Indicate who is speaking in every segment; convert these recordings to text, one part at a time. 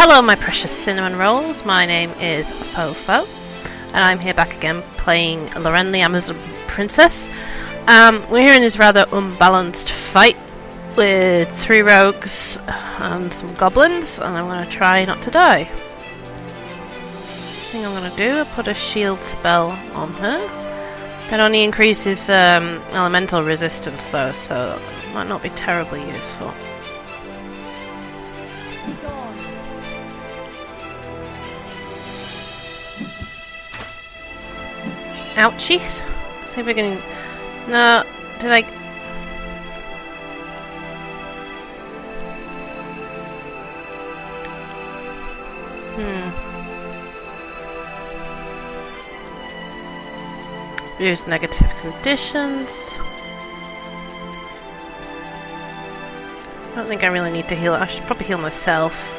Speaker 1: Hello, my precious cinnamon rolls. My name is Fofo, and I'm here back again playing Loren the Amazon Princess. Um, we're here in this rather unbalanced fight with three rogues and some goblins, and I'm going to try not to die. First thing I'm going to do, I put a shield spell on her. That only increases um, elemental resistance though, so might not be terribly useful. Ouchies. See if we can. No, did I? Hmm. Use negative conditions. I don't think I really need to heal. I should probably heal myself.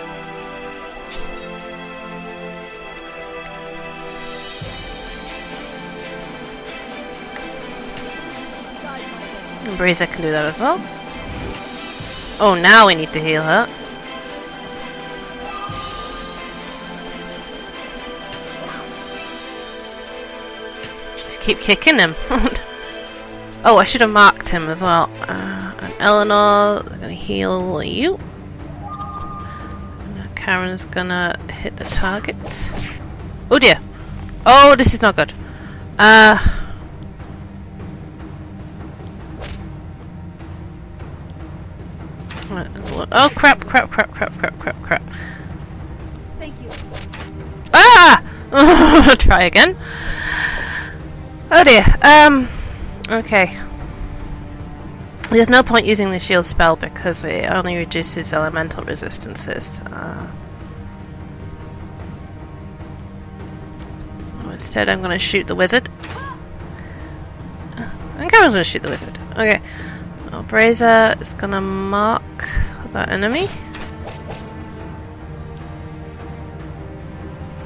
Speaker 1: Brazier can do that as well. Oh, now we need to heal her. Just keep kicking him. oh, I should have marked him as well. Uh, and Eleanor, gonna heal you. Now Karen's gonna hit the target. Oh dear. Oh, this is not good. Uh, Oh crap, crap, crap, crap, crap, crap, crap.
Speaker 2: Thank you.
Speaker 1: Ah! Try again. Oh dear. Um. Okay. There's no point using the shield spell because it only reduces elemental resistances. Uh, instead, I'm going to shoot the wizard. I think I was going to shoot the wizard. Okay. Oh, Brazier is to mark that enemy.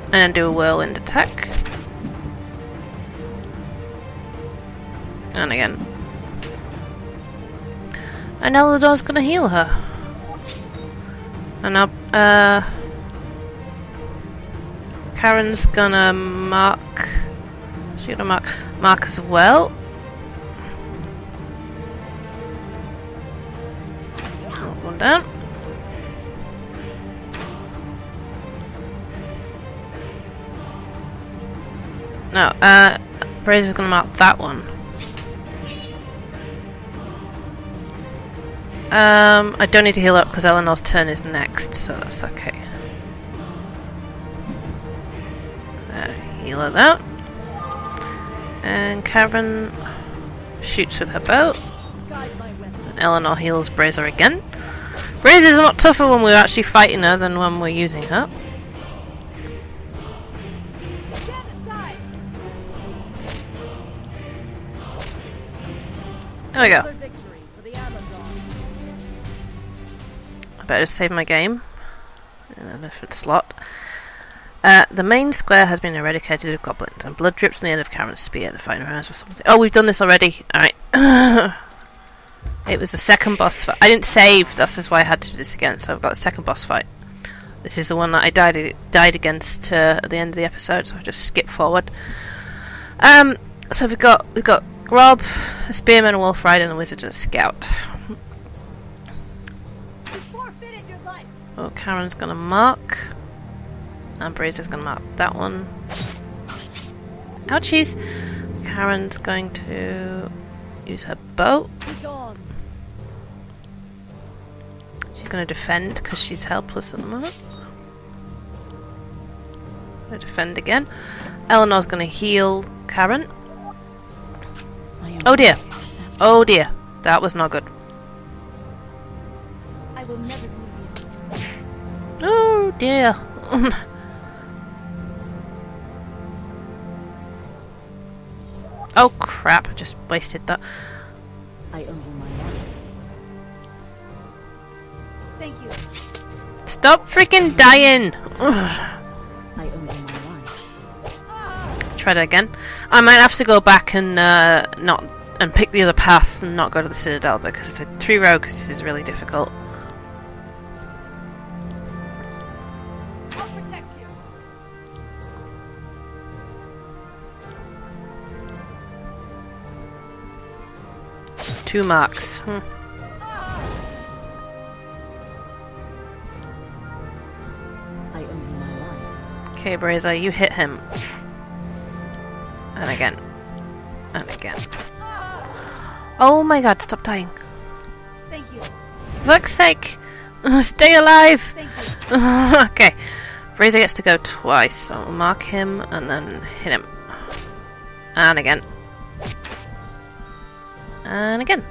Speaker 1: And then do a whirlwind attack. And again. And Elador's gonna heal her. And up, uh... Karen's gonna mark... She's gonna mark, mark as well. Down. No, uh, Brazier's gonna mark that one. Um, I don't need to heal up because Eleanor's turn is next, so that's okay. Uh, heal her out. And Karen shoots with her bow. And Eleanor heals Brazier again. Brazier's a lot tougher when we're actually fighting her than when we're using her. There we go. I better save my game in a different slot. Uh, the main square has been eradicated of goblins, and blood drips from the end of Karen's spear. The fighting rounds or something. Oh, we've done this already. Alright. it was the second boss fight. I didn't save, that's just why I had to do this again, so I've got the second boss fight. This is the one that I died died against uh, at the end of the episode, so I just skip forward. Um, so we've got we've got Grob, a spearman, a wolf rider, and a wizard and a scout. Oh, Karen's gonna mark. And Brazier's gonna mark that one. Ouchies! Karen's going to use her bow. She's gonna defend because she's helpless at the moment. Gonna defend again. Eleanor's gonna heal Karen. Oh dear. Oh dear. That was not good. Oh dear. oh crap, I just wasted that.
Speaker 2: I owe you Thank you.
Speaker 1: Stop freaking dying!
Speaker 2: I owe you my life.
Speaker 1: Try that again. I might have to go back and uh, not and pick the other path and not go to the Citadel because the three rogues is really difficult. Two marks. Hmm. Okay, Brazier, you hit him. And again. And again. Oh my god, stop dying.
Speaker 2: Thank you.
Speaker 1: fuck's sake! Stay alive!
Speaker 2: Thank you.
Speaker 1: okay. Brazier gets to go twice, so I'll mark him and then hit him. And again. And again.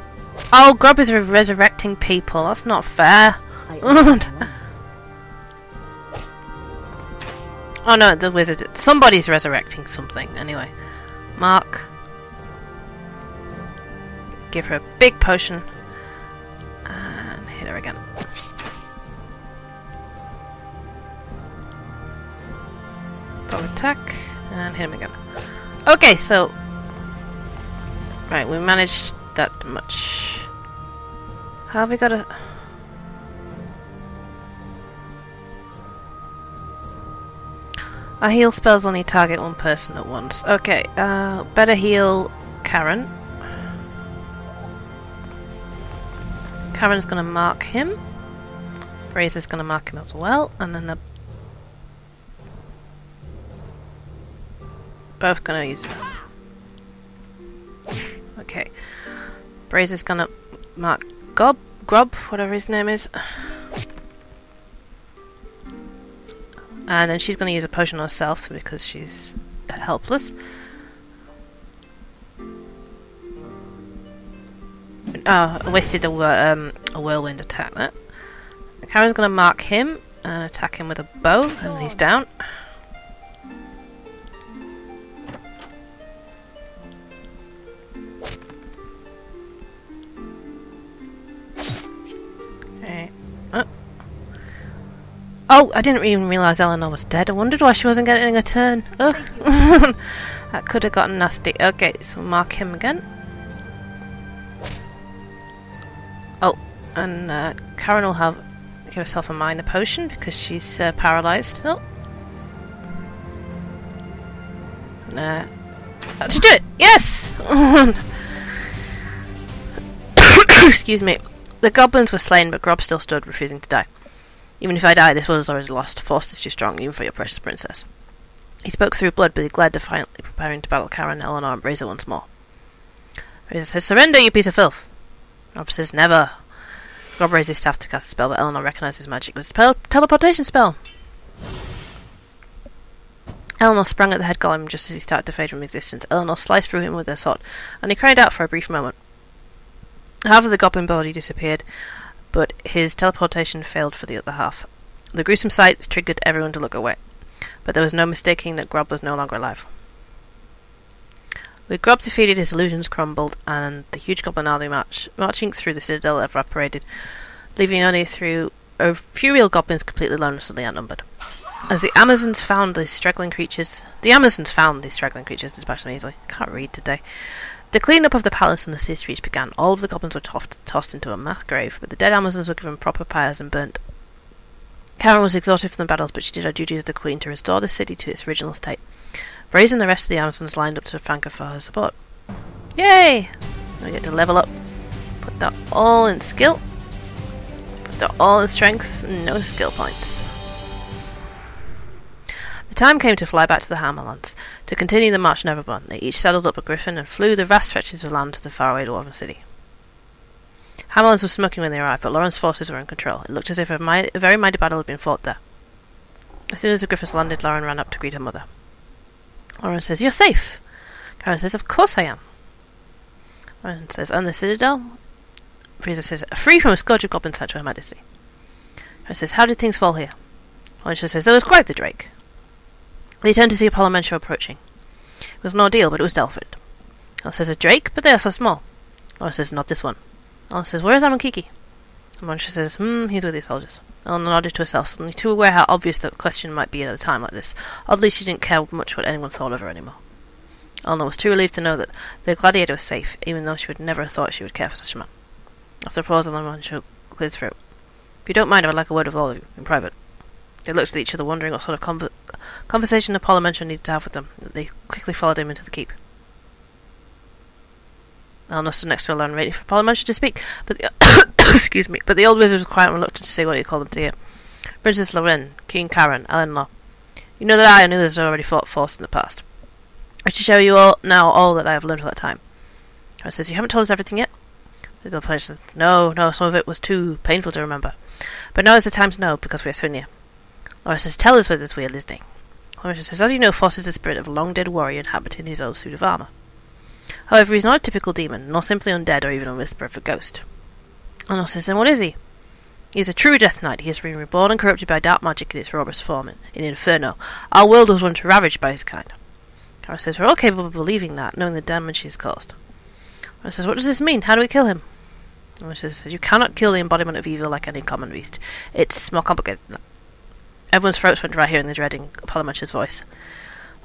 Speaker 1: Oh, Grub is re- resurrecting people. That's not fair. Oh no, the wizard. Somebody's resurrecting something. Anyway. Mark. Give her a big potion. And hit her again. Power attack. And hit him again. Okay, so. Right, we managed that much. How have we got a. Our heal spells only target one person at once. Okay, uh, better heal Karen. Karen's gonna mark him. Razor's gonna mark him as well, and then they're both gonna use. Okay, Brazier's gonna mark Gob, Grub, whatever his name is. And then she's going to use a potion on herself because she's helpless. Oh, I wasted a, um, a whirlwind attack there. Karen's going to mark him and attack him with a bow, and he's down. Oh, I didn't even realise Eleanor was dead. I wondered why she wasn't getting a turn. Ugh. that could have gotten nasty. Okay, so mark him again. Oh, and uh, Karen will have give herself a minor potion because she's uh, paralysed. Oh. Nah. How to do it? Yes! Excuse me. The goblins were slain, but Grob still stood, refusing to die. Even if I die, this war is already lost. Force is too strong, even for your precious princess. He spoke through blood, but he glared defiantly, preparing to battle Karen, Eleanor, and Brazier once more. Brazier says, Surrender, you piece of filth! Grob says, Never! Grob raised his staff to cast a spell, but Eleanor recognized his magic. It was a teleportation spell! Eleanor sprang at the head golem just as he started to fade from existence. Eleanor sliced through him with her sword, and he cried out for a brief moment. Half of the goblin body disappeared, but his teleportation failed for the other half. The gruesome sights triggered everyone to look away, but there was no mistaking that Grob was no longer alive. With Grob defeated, his illusions crumbled, and the huge goblin army march, marching through the citadel evaporated, leaving only through a few real goblins completely suddenly outnumbered. As the Amazons found these struggling creatures, the Amazons found these struggling creatures, dispatched them easily. Can't read today. The clean-up of the palace and the city streets began. All of the goblins were tossed, tossed into a mass grave, but the dead Amazons were given proper pyres and burnt. Karen was exhausted from the battles, but she did her duty as the queen to restore the city to its original state. Brazen and the rest of the Amazons lined up to thank her for her support. Yay! We get to level up. Put that all in skill. Put that all in strength. No skill points. Time came to fly back to the Hammerlands, to continue the march never Neverborn. They each saddled up a griffin and flew the vast stretches of land to the faraway dwarven city. Hammerlands was smoking when they arrived, but Loren's forces were in control. It looked as if a, mi- a very mighty battle had been fought there. As soon as the griffins landed, Loren ran up to greet her mother. Loren says, You're safe. Karen says, Of course I am. Loren says, And the citadel? Fraser says, Free from a scourge of goblins sent to Her Majesty. Karen says, How did things fall here? Loren says, There was quite the drake. They turned to see Apollo Mentor approaching. It was an ordeal, but it was with. Laura says, A drake? But they are so small. Laura says, Not this one. Laura says, Where is Amankiki? Montra says, Hmm, he's with his soldiers. Eleanor nodded to herself, suddenly too aware how obvious the question might be at a time like this. Oddly, she didn't care much what anyone thought of her anymore. Eleanor was too relieved to know that the gladiator was safe, even though she would never have thought she would care for such a man. After a pause, Eleanor cleared through. If you don't mind, I would like a word with all of you, in private. They looked at each other, wondering what sort of conver- conversation the parliamentarian needed to have with them. They quickly followed him into the keep. Eleanor stood next to Alone, waiting for parliamentarian to speak, but the excuse me, but the old wizard was quiet and reluctant to say what he called them to hear. Princess Lorraine, King Karen, Eleanor. You know that I and others have already fought force in the past. I should show you all now all that I have learned for that time. I says, You haven't told us everything yet? The old other says, No, no, some of it was too painful to remember. But now is the time to know, because we are so near. Laura says, Tell us whether we are listening. Horatio says, As you know, Foss is the spirit of a long dead warrior inhabiting his old suit of armour. However, he's not a typical demon, nor simply undead or even a whisper of a ghost. Eleanor says, Then what is he? He is a true Death Knight. He has been reborn and corrupted by dark magic in its rawest form in, in Inferno. Our world was once ravaged by his kind. Kara says, We're all capable of believing that, knowing the damage he has caused. Kara says, What does this mean? How do we kill him? Horatio says, You cannot kill the embodiment of evil like any common beast. It's more complicated than that. Everyone's throats went dry hearing the dreading Polymacher's voice.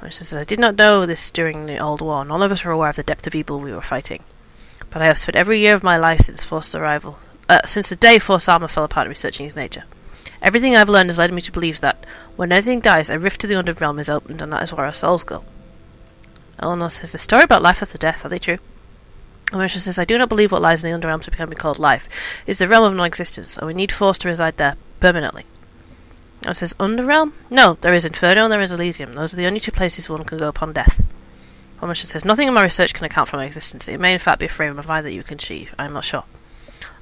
Speaker 1: Says, I did not know this during the Old War. None of us were aware of the depth of evil we were fighting. But I have spent every year of my life since Force's arrival uh, since the day Force Armor fell apart researching his nature. Everything I've learned has led me to believe that when anything dies, a rift to the underrealm is opened, and that is where our souls go. Eleanor says, The story about life after death, are they true? Amicia says, I do not believe what lies in the underrealm to become called life is the realm of non-existence, and we need force to reside there permanently. Now it says, Underrealm? No, there is Inferno and there is Elysium. Those are the only two places one can go upon death. Amicia says, Nothing in my research can account for my existence. It may in fact be a frame of mind that you can achieve. I am not sure.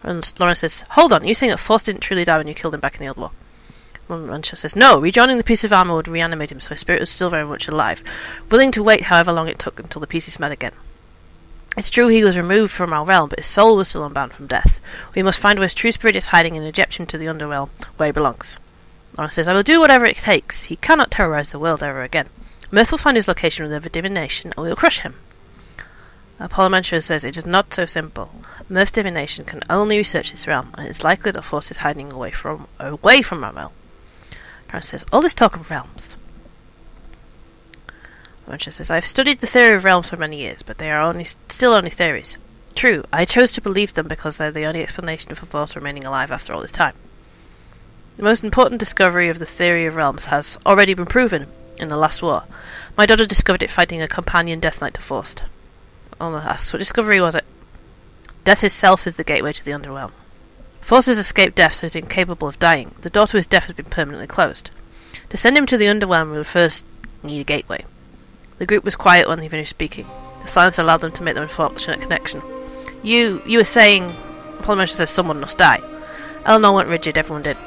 Speaker 1: And Lawrence says, Hold on, you're saying that Force didn't truly die when you killed him back in the Old War? She says, No, rejoining the piece of armour would reanimate him so his spirit was still very much alive, willing to wait however long it took until the pieces met again. It's true he was removed from our realm, but his soul was still unbound from death. We must find where his true spirit is hiding and eject him to the underworld, where he belongs. Lawrence says, I will do whatever it takes. He cannot terrorize the world ever again. Mirth will find his location with a divination, and we will crush him. Uh, Parliamentarian says it is not so simple. Mirth's divination can only research this realm, and it is likely that Force is hiding away from away from our realm. Karen says, all this talk of realms. Parliamentarian says, I have studied the theory of realms for many years, but they are only still only theories. True, I chose to believe them because they're the only explanation for Force remaining alive after all this time. The most important discovery of the theory of realms has already been proven in the last war. My daughter discovered it fighting a companion Death Knight to Forced. Oh, Alma asks, What discovery was it? Death itself is the gateway to the underworld. Force has escaped death, so he's incapable of dying. The door to his death has been permanently closed. To send him to the underworld, we would first need a gateway. The group was quiet when he finished speaking. The silence allowed them to make their unfortunate connection. You, you were saying, Polymetric says someone must die. Eleanor went rigid, everyone did.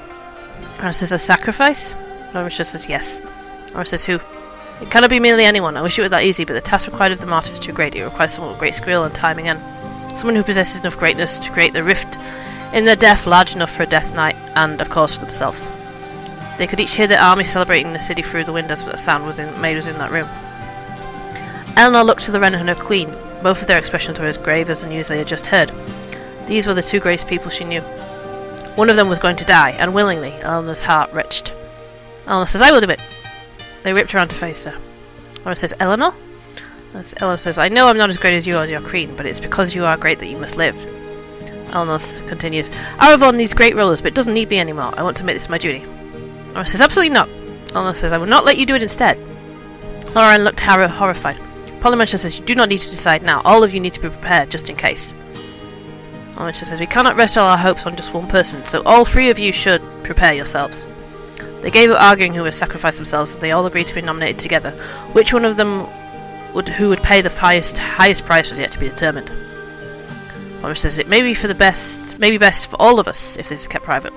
Speaker 1: Aaron says, a sacrifice? Polymetric says, yes. Says, who? It cannot be merely anyone. I wish it were that easy, but the task required of the martyr is too great. It requires someone with great skill and timing, and someone who possesses enough greatness to create the rift in their death large enough for a death knight, and of course for themselves. They could each hear their army celebrating the city through the windows, but the sound was in, made was in that room. Eleanor looked to the Wren and her queen. Both of their expressions were as grave as the news they had just heard. These were the two greatest people she knew. One of them was going to die, unwillingly. willingly. Eleanor's heart retched. Eleanor says, I will do it. They ripped around to face her. Laura says, Eleanor? As Eleanor says, I know I'm not as great as you as your queen, but it's because you are great that you must live. Eleanor continues, Aravon needs great rulers, but it doesn't need me anymore. I want to make this my duty. Laura says, absolutely not. Eleanor says, I will not let you do it instead. Loren looked horrified. Polymentia says, you do not need to decide now. All of you need to be prepared, just in case. Polymentia says, we cannot rest all our hopes on just one person, so all three of you should prepare yourselves. They gave up arguing who would sacrifice themselves as they all agreed to be nominated together. Which one of them would who would pay the highest highest price was yet to be determined. Horace says it may be for the best maybe best for all of us if this is kept private.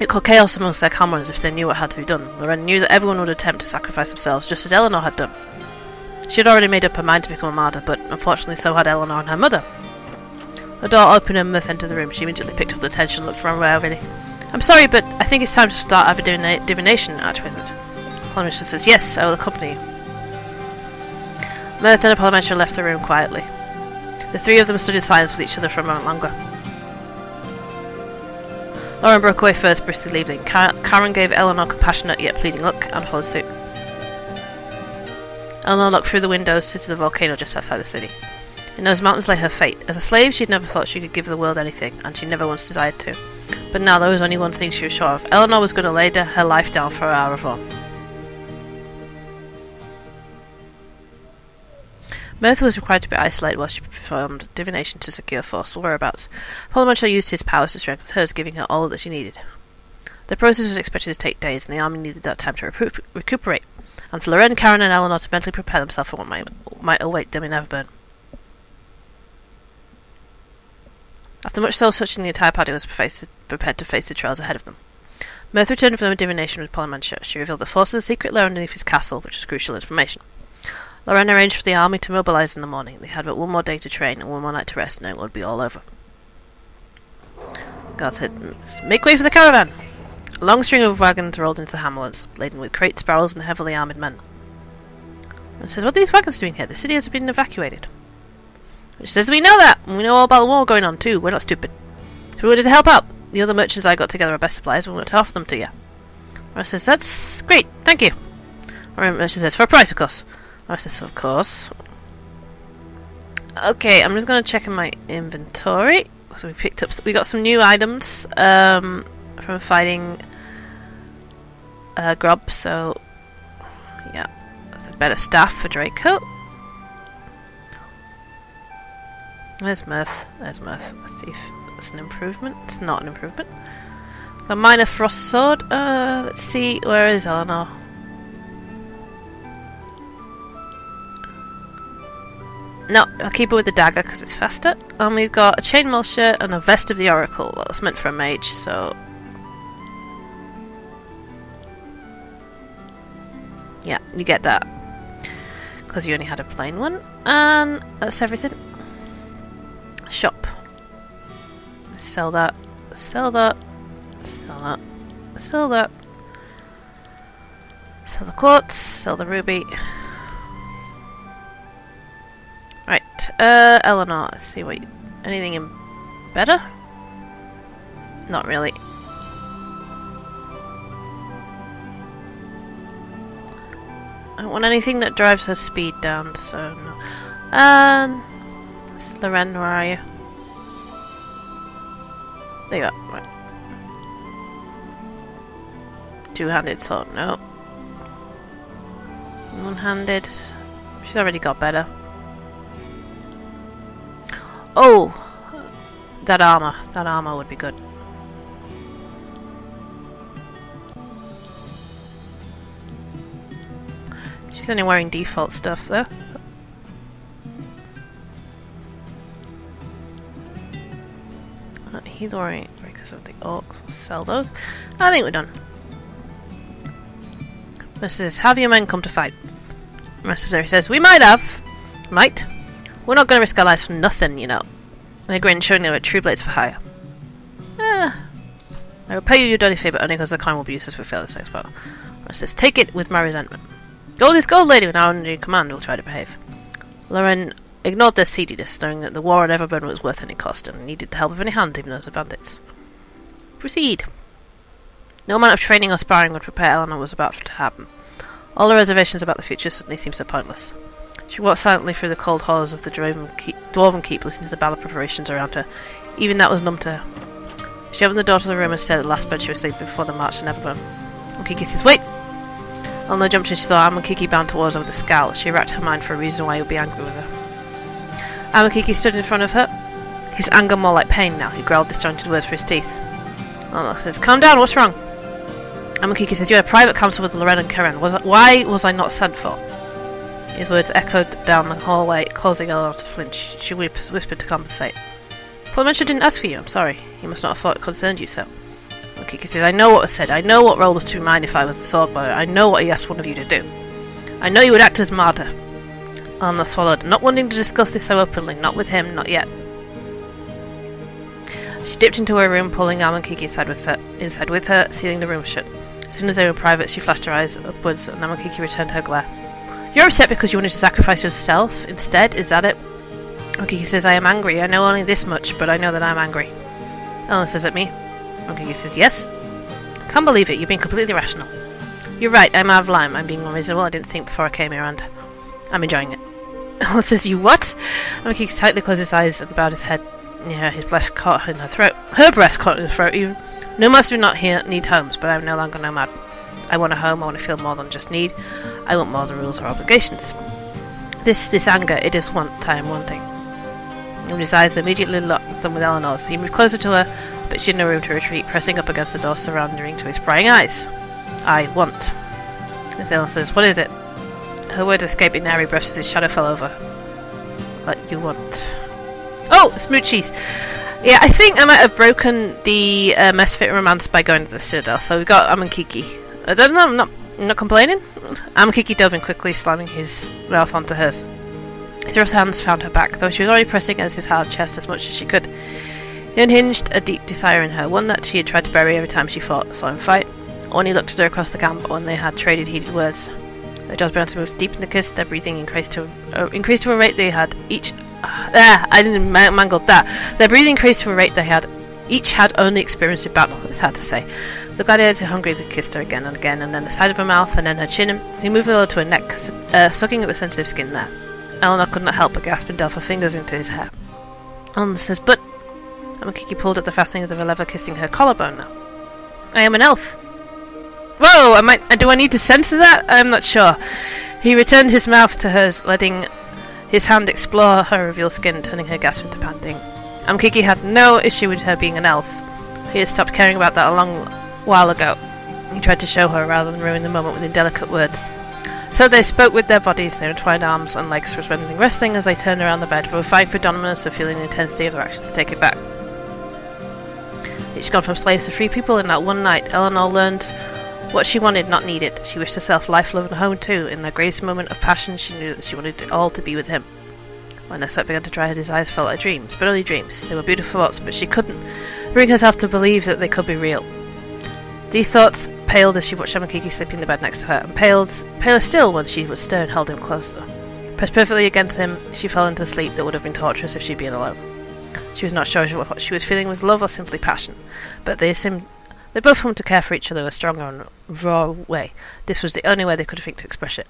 Speaker 1: It caused chaos amongst their comrades if they knew what had to be done. Loren knew that everyone would attempt to sacrifice themselves, just as Eleanor had done. She had already made up her mind to become a martyr, but unfortunately so had Eleanor and her mother. The door opened and Mirth entered the room. She immediately picked up the attention and looked around warily. I'm sorry, but I think it's time to start our divina- divination, Archwizard. Parliamentarian says, Yes, I will accompany you. Mirth and Parliamentarian left the room quietly. The three of them stood in silence with each other for a moment longer. Loren broke away first, briskly leaving. Ka- Karen gave Eleanor a compassionate yet pleading look and followed suit. Eleanor looked through the windows to the volcano just outside the city. In those mountains lay her fate. As a slave, she'd never thought she could give the world anything, and she never once desired to. But now there was only one thing she was sure of. Eleanor was going to lay her life down for our reform. Mirtha was required to be isolated while she performed divination to secure forceful whereabouts. Polymancha used his powers to strengthen hers, giving her all that she needed. The process was expected to take days, and the army needed that time to recu- recuperate, and for Loren, Karen, and Eleanor to mentally prepare themselves for what might, might await them in Everburn. After much soul searching, the entire party was prepared to face the trials ahead of them. Mirth returned from the divination with Polymancha. She revealed the forces secret lair underneath his castle, which was crucial information. Loren arranged for the army to mobilize in the morning. They had but one more day to train and one more night to rest, and it would be all over. God said, Make way for the caravan! A long string of wagons rolled into the hamlets, laden with crates, barrels, and heavily armed men. And says, What are these wagons doing here? The city has been evacuated. Which says, We know that! We know all about the war going on, too. We're not stupid. So we wanted to help out. The other merchants I got together are best supplies. We want to offer them to you. I says, That's great. Thank you. Merchant says, For a price, of course. I says, Of course. Okay, I'm just going to check in my inventory. So we picked up, we got some new items um, from fighting uh, Grub. So yeah, that's a better staff for Draco. There's Mirth. There's Mirth. Let's see if that's an improvement. It's not an improvement. A minor frost sword. Uh, let's see. Where is Eleanor? No, I'll keep her with the dagger because it's faster. And we've got a chainmail shirt and a vest of the oracle. Well, it's meant for a mage, so yeah, you get that because you only had a plain one, and that's everything. Shop. Sell that. Sell that. Sell that. Sell that. Sell the quartz. Sell the ruby. Right, uh, Eleanor, let's see what you, anything in better? Not really. I don't want anything that drives her speed down, so no. Um, Loren, where are you? There you are. Right. Two-handed sword, no. One-handed. She's already got better. Oh! That armor. That armor would be good. She's only wearing default stuff though. He's wearing because of the orcs. We'll sell those. I think we're done. Is have your men come to fight. Necessary says we might have, might. We're not going to risk our lives for nothing, you know. They grin, showing they were true blades for hire. Eh. I will pay you your dirty favour only because the coin will be useless for fail this next battle. Says, take it with my resentment. Gold is gold, lady, when under your command we'll try to behave. Loren ignored their seediness, knowing that the war on Everburn was worth any cost and needed the help of any hand, even those of bandits. Proceed. No amount of training or sparring would prepare Eleanor was about to happen. All her reservations about the future suddenly seemed so pointless. She walked silently through the cold halls of the Dwarven keep, Dwarven keep, listening to the battle preparations around her. Even that was numb to her. She opened the door to the room and stared at the last bed she was sleeping before the march to Neverburn. Amakiki says, Wait! Eleanor jumped and she saw Amakiki bound towards her with a scowl. She racked her mind for a reason why he would be angry with her. Amakiki stood in front of her, his anger more like pain now. He growled disjointed words for his teeth. Eleanor says, Calm down, what's wrong? Amakiki says, You had private council with Loren and Karen. Was why was I not sent for? His words echoed down the hallway, causing Eleanor to flinch. She whis- whispered to compensate. Polymentia didn't ask for you, I'm sorry. He must not have thought it concerned you so. Amakiki says, I know what was said. I know what role was to mine if I was the sword bearer. I know what he asked one of you to do. I know you would act as martyr. Eleanor swallowed, not wanting to discuss this so openly. Not with him, not yet. She dipped into her room, pulling Amakiki inside with, her, inside with her, sealing the room shut. As soon as they were private, she flashed her eyes upwards, and Amakiki returned her glare. You're upset because you wanted to sacrifice yourself instead, is that it? Amakiki says, I am angry. I know only this much, but I know that I'm angry. Eleanor says at me. Amakiki says, Yes? Can't believe it, you've been completely rational. You're right, I'm out of line. I'm being unreasonable. I didn't think before I came here, and I'm enjoying it. Eleanor says, You what? Amakiki tightly closed his eyes and bowed his head. Yeah, his breath caught in her throat. Her breath caught in her throat, even. Nomads do not he- need homes, but I'm no longer nomad. I want a home, I want to feel more than just need. I want more than rules or obligations. This, this anger, it is I am wanting. And his eyes immediately locked them with Eleanor's. He moved closer to her, but she had no room to retreat, pressing up against the door surrounding to his prying eyes. I want. As Eleanor says, What is it? Her words escaped in airy breaths as his shadow fell over. What you want. Oh, Smoochies! Yeah, I think I might have broken the uh, Misfit romance by going to the Citadel. So we got Amankiki. I don't know, I'm not, I'm not complaining. Amankiki dove in quickly, slamming his mouth onto hers. His rough hands found her back, though she was already pressing against his hard chest as much as she could. He unhinged a deep desire in her, one that she had tried to bury every time she fought, saw him fight, or when he looked at her across the camp, or when they had traded heated words. Their jaws began to move deep in the kiss, their breathing increased to, uh, increased to a rate they had each Ah, I didn't ma- mangle that. Their breathing increased to a rate they had each had only experienced in battle, it's hard to say. The gladiator hungrily kissed her again and again, and then the side of her mouth, and then her chin. He moved below to her neck, uh, sucking at the sensitive skin there. Eleanor could not help but gasp and delve her fingers into his hair. Eleanor says, But. Amakiki pulled at the fastenings of her leather, kissing her collarbone now. I am an elf. Whoa! I. Do I need to censor that? I'm not sure. He returned his mouth to hers, letting his hand explore her revealed skin, turning her gasp into panting. Amakiki had no issue with her being an elf. He had stopped caring about that a long while ago. He tried to show her rather than ruin the moment with indelicate words. So they spoke with their bodies, their entwined arms and legs responding resting as they turned around the bed, for a for dominance feeling the intensity of their actions to take it back. Each gone from slaves to free people in that one night, Eleanor learned what she wanted, not needed. She wished herself life, love, and home too. In the greatest moment of passion, she knew that she wanted it all to be with him. When her sweat began to dry, her desires felt like dreams, but only dreams. They were beautiful thoughts, but she couldn't bring herself to believe that they could be real. These thoughts paled as she watched Amakiki sleeping in the bed next to her, and paled, paler still when she stir and held him closer. Pressed perfectly against him, she fell into sleep that would have been torturous if she'd been alone. She was not sure what she was feeling was love or simply passion, but they seemed they both wanted to care for each other in a strong and raw way. This was the only way they could think to express it.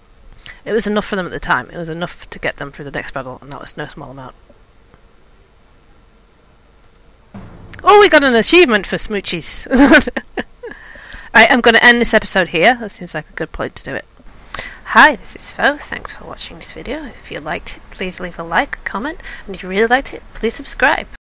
Speaker 1: It was enough for them at the time. It was enough to get them through the next battle, and that was no small amount. Oh, we got an achievement for Smoochies! right, I'm going to end this episode here. That seems like a good point to do it. Hi, this is Fo. Thanks for watching this video. If you liked it, please leave a like, comment, and if you really liked it, please subscribe.